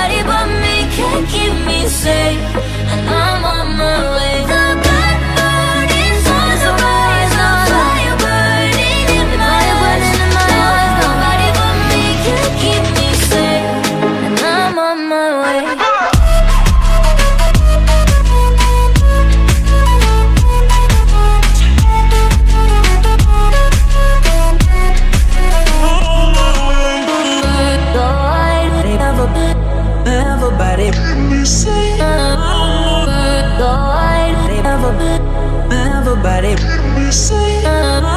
Nobody but me can keep me safe, and I'm on my way. Everybody, everybody,